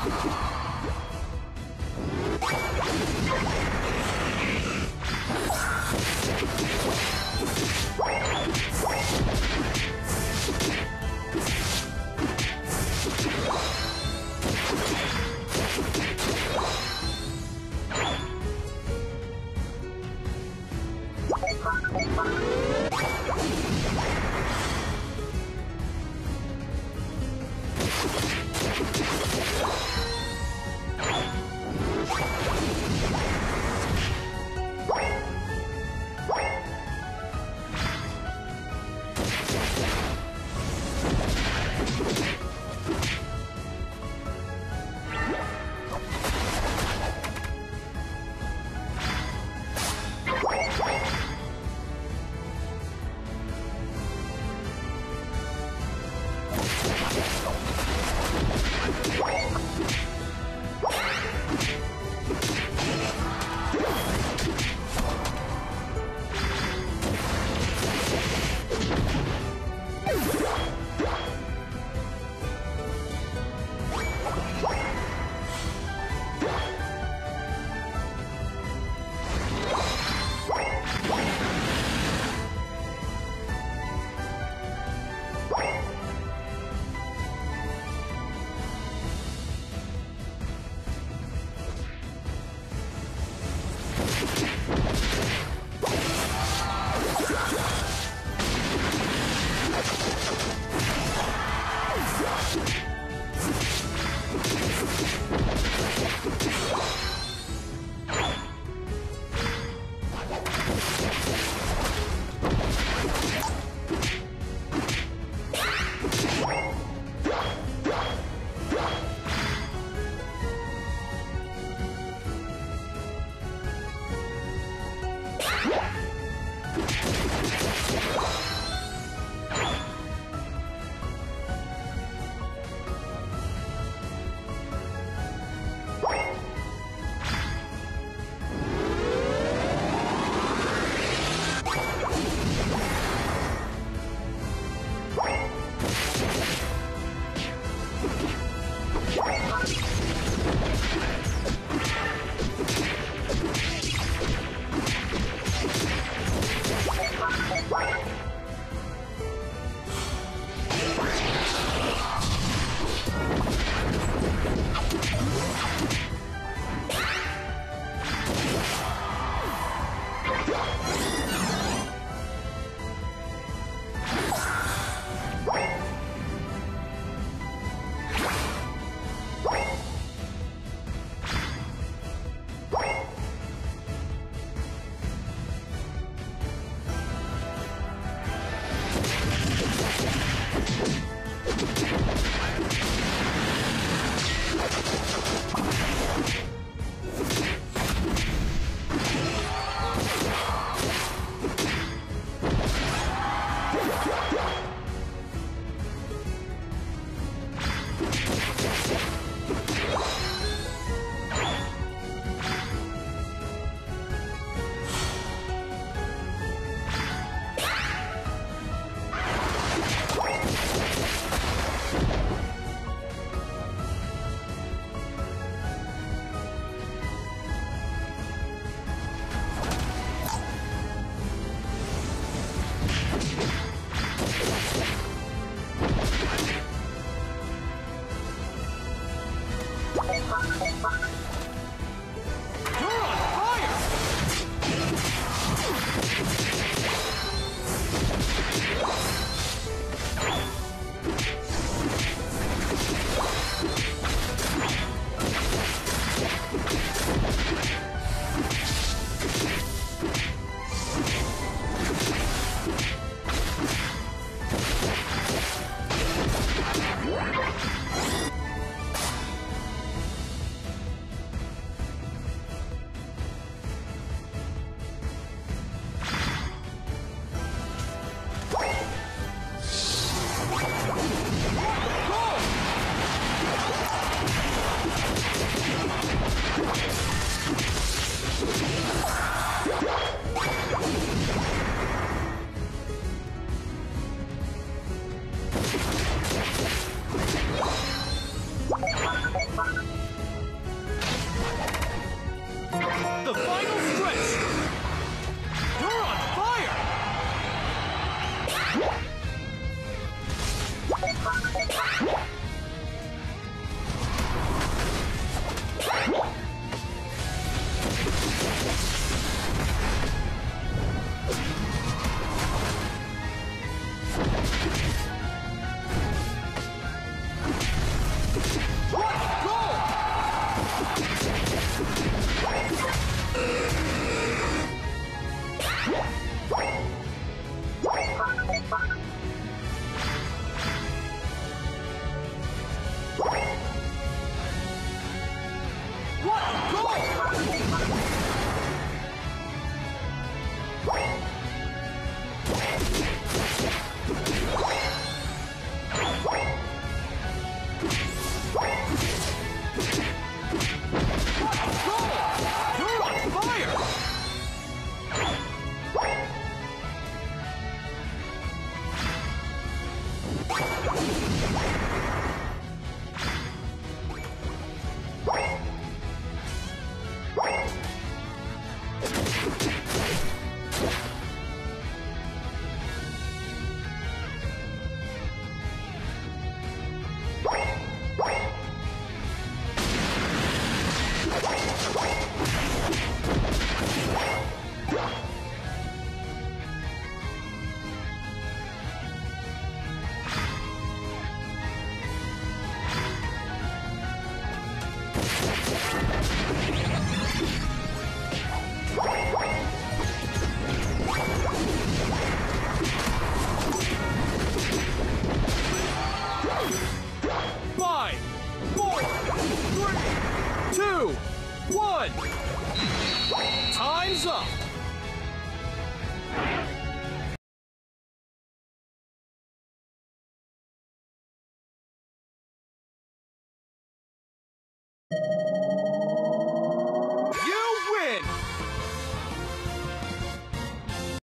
Bye. the final Time's up.